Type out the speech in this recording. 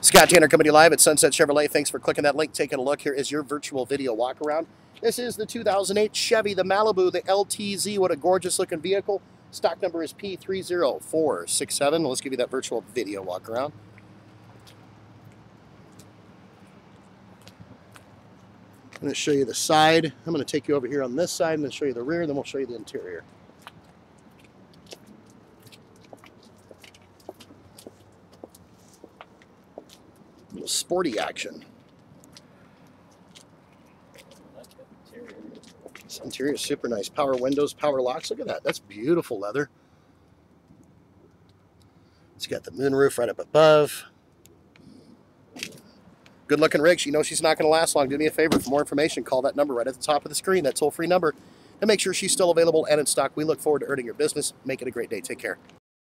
Scott Tanner coming to you live at Sunset Chevrolet. Thanks for clicking that link, taking a look. Here is your virtual video walk around. This is the 2008 Chevy, the Malibu, the LTZ. What a gorgeous looking vehicle. Stock number is P30467. Let's give you that virtual video walk around. I'm going to show you the side. I'm going to take you over here on this side and then show you the rear, then we'll show you the interior. Sporty action. This interior is super nice. Power windows, power locks. Look at that. That's beautiful leather. It's got the moonroof right up above. Good looking rig. She knows she's not going to last long. Do me a favor. For more information, call that number right at the top of the screen, that toll free number, and make sure she's still available and in stock. We look forward to earning your business. Make it a great day. Take care.